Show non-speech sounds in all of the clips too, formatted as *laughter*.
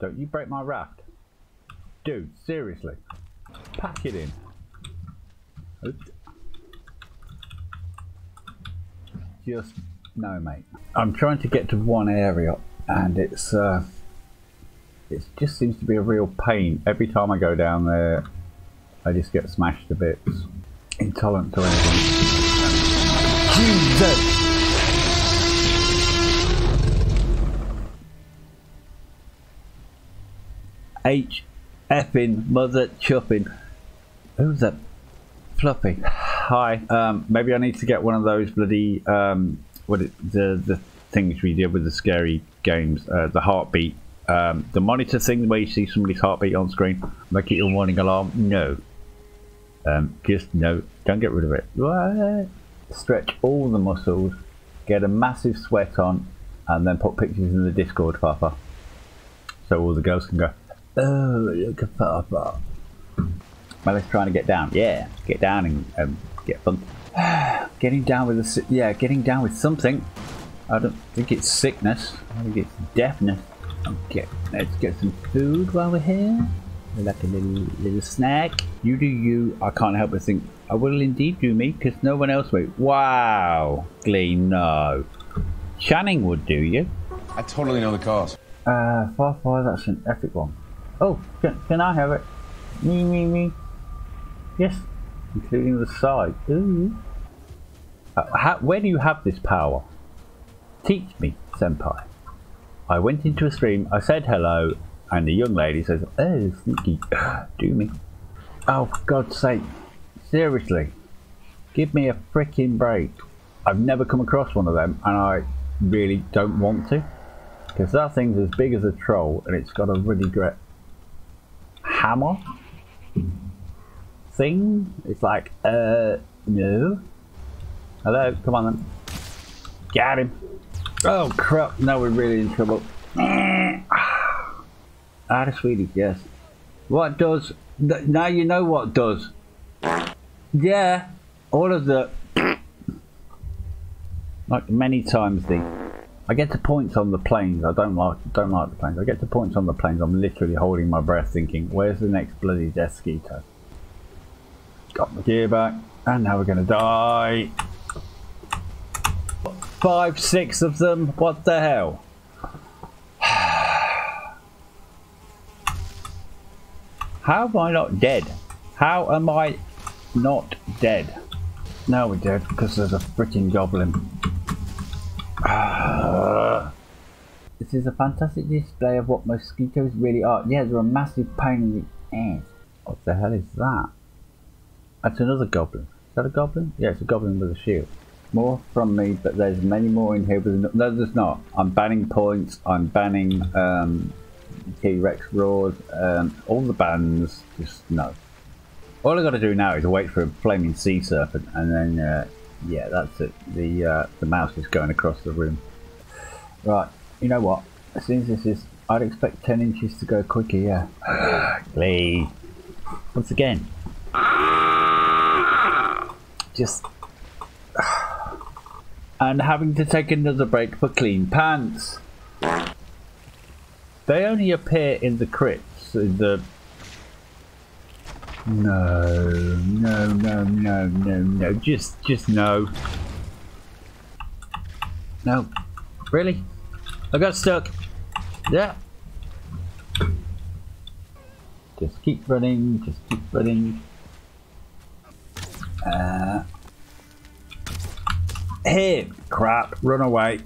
Don't you break my raft. Dude, seriously. Pack it in. Just no, mate. I'm trying to get to one area, and it's uh, it just seems to be a real pain. Every time I go down there, I just get smashed to bits. Intolerant to anything. Jesus! H effing mother chupping. Who's that? Fluffy. Hi. Um, maybe I need to get one of those bloody um, what it, the the things we did with the scary games. Uh, the heartbeat. Um, the monitor thing where you see somebody's heartbeat on screen. Make it your warning alarm. No. Um, just no. Don't get rid of it. What? Stretch all the muscles. Get a massive sweat on, and then put pictures in the Discord, Papa. So all the girls can go. Oh, look at Papa. Melly's trying to get down. Yeah, get down and um, get fun. *sighs* getting down with the yeah, getting down with something. I don't think it's sickness. I think it's deafness. Okay, let's get some food while we're here. Like a little little snack. You do you. I can't help but think I will indeed do me because no one else will. Wow, Glee, no. Channing would do you. I totally know the cause. Uh, far far. That's an epic one. Oh, can, can I have it? Me, me, me. Yes, including the side. Ooh. Uh, how, where do you have this power? Teach me, senpai. I went into a stream, I said hello, and the young lady says, Oh, sneaky, *sighs* do me. Oh, for God's sake. Seriously. Give me a freaking break. I've never come across one of them, and I really don't want to. Because that thing's as big as a troll, and it's got a really great hammer thing. It's like, uh, no. Hello, come on then. Got him. Oh crap, now we're really in trouble. *sighs* Ah, sweetie, yes. What does, now you know what does. Yeah, all of the, *coughs* like many times the, I get to points on the plains. I don't like don't like the plains. I get to points on the plains. I'm literally holding my breath, thinking, "Where's the next bloody Deathsquito?" Got my gear back, and now we're gonna die. Five, six of them. What the hell? *sighs* How am I not dead? How am I not dead? Now we're dead because there's a freaking goblin. This is a fantastic display of what mosquitoes really are. Yeah, they're a massive pain in the ass. What the hell is that? That's another goblin. Is that a goblin? Yeah, it's a goblin with a shield. More from me, but there's many more in here. With no, there's not. I'm banning points. I'm banning um, T-Rex roars. Um, all the bans. Just no. All I got to do now is wait for a flaming sea serpent, and then uh, yeah, that's it. The uh, the mouse is going across the room. Right. You know what? As soon as this is, I'd expect 10 inches to go quicker. Yeah. *sighs* Glee. Once again. Just *sighs* and having to take another break for clean pants. They only appear in the crits, the... No, no, no, no, no, no, just, just no. No. Really? I got stuck. Yeah. Just keep running, just keep running. Uh, Hey, crap, run away.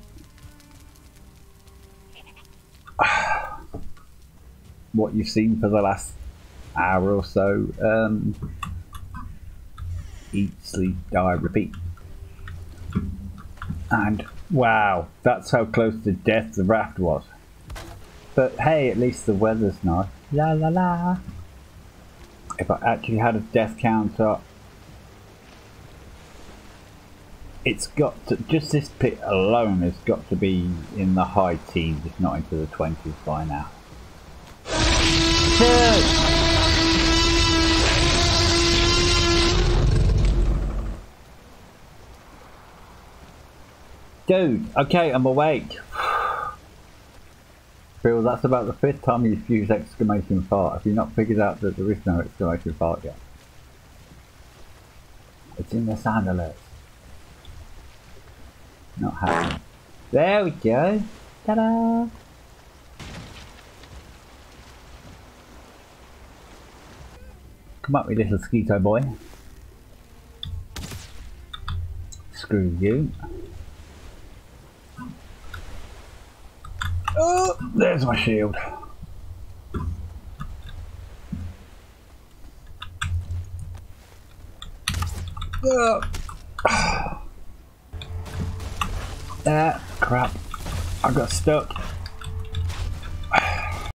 *sighs* what you've seen for the last hour or so. Um, eat, sleep, die, repeat. And wow, that's how close to death the raft was. But hey, at least the weather's nice. La la la. If I actually had a death counter it's got to, just this pit alone has got to be in the high teens, if not into the 20s by now. Dude, okay, I'm awake. Bill, that's about the fifth time you've used exclamation fart. Have you not figured out that there is no exclamation fart yet? It's in the sound alerts. Not happening. There we go. Ta-da! Come up, you little skeeto boy. Screw you. Oh, there's my shield. Ah, *sighs* crap. I got stuck.